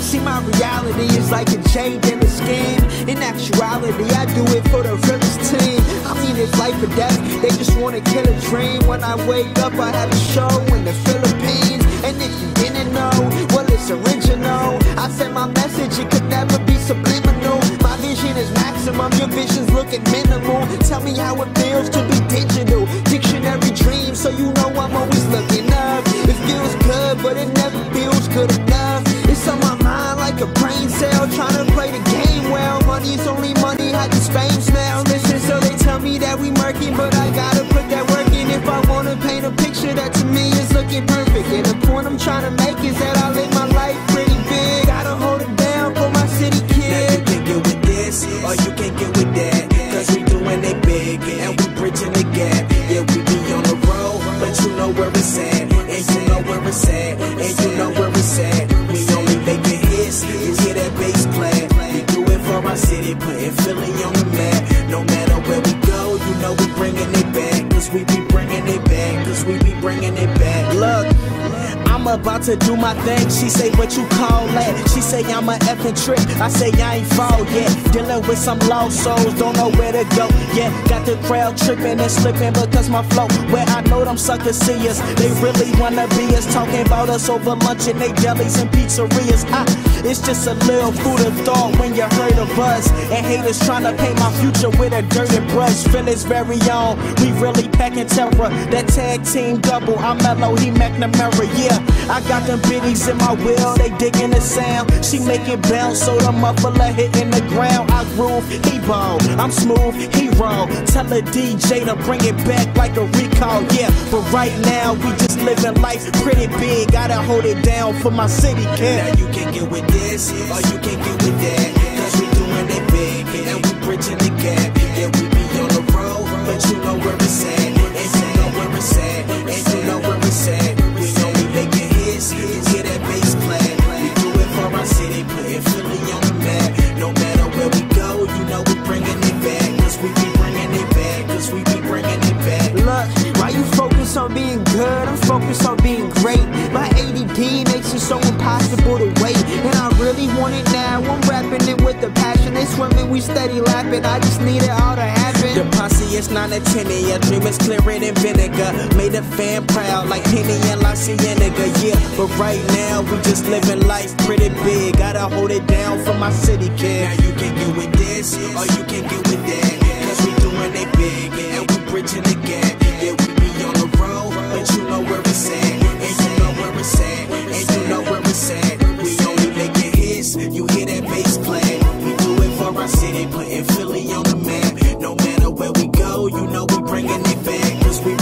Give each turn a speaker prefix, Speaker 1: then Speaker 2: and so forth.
Speaker 1: see my reality is like a J in a scheme. In actuality, I do it for the realest team. I mean, it's life or death. They just wanna kill a dream. When I wake up, I have a show in the Philippines. And if you didn't know, well, it's original. I sent my message, it could never be subliminal. My vision is maximum, your vision's looking minimal. Tell me how it feels to be digital. Dictionary dream, so you know I'm always looking up. It feels good, but it never feels good enough. On my mind like a brain cell, trying to play the game well. Money's only money, how does fame smell? Listen, so they tell me that we murky, but I gotta put that work in if I wanna paint a picture that to me is looking perfect. And the point I'm trying to make is that I live my life pretty big. Gotta hold it down for my city kid
Speaker 2: Now you can get with this, or you can get with that. Cause we doing it big, and we bridging the gap. Yeah, we be on the road, but you know where it's at. And you know where it's at, and you know where it's at. Putting Philly on the map. No matter where we go, you know we bringing it back. Cause we be bringing it back, cause we be bringing it back. Look. I'm about to do my thing. She say, what you call that? She say, I'm a effing trick. I say, I ain't fall yet. Dealing with some lost souls, don't know where to go. Yeah, got the crowd tripping and slipping because my flow. Where I know them suckers see us. They really wanna be us. Talking about us over lunch and they delis and pizzerias. Ah, it's just a little food of thought when you heard of us. And haters trying to paint my future with a dirty brush. Feel it's very on. We really packing terror. That tag team double. I'm mellow, he McNamara. Yeah, I got them biddies in my wheel. They digging the sound. She make it bounce, so the muffler hitting the ground. I groove, he ball. I'm smooth, he roll. Tell the DJ to bring it back like a recall. Yeah, but right now we just living life pretty big. Gotta hold it down for my city kid. Now you can get with this, or you can get with that. Cause we
Speaker 1: great. My ADD makes it so impossible to wait. And I really want it now. I'm rapping it with a passion. They swimming, we steady lapping. I just need it all to happen.
Speaker 2: The posse is 9 to 10 and your dream is clearer than vinegar. Made a fan proud like Henny and La Cienega, yeah. But right now we just living life pretty big. Gotta hold it down for my city kid. base plan. We do it for our city, putting Philly on the map. No matter where we go, you know we bringing it back. Cause we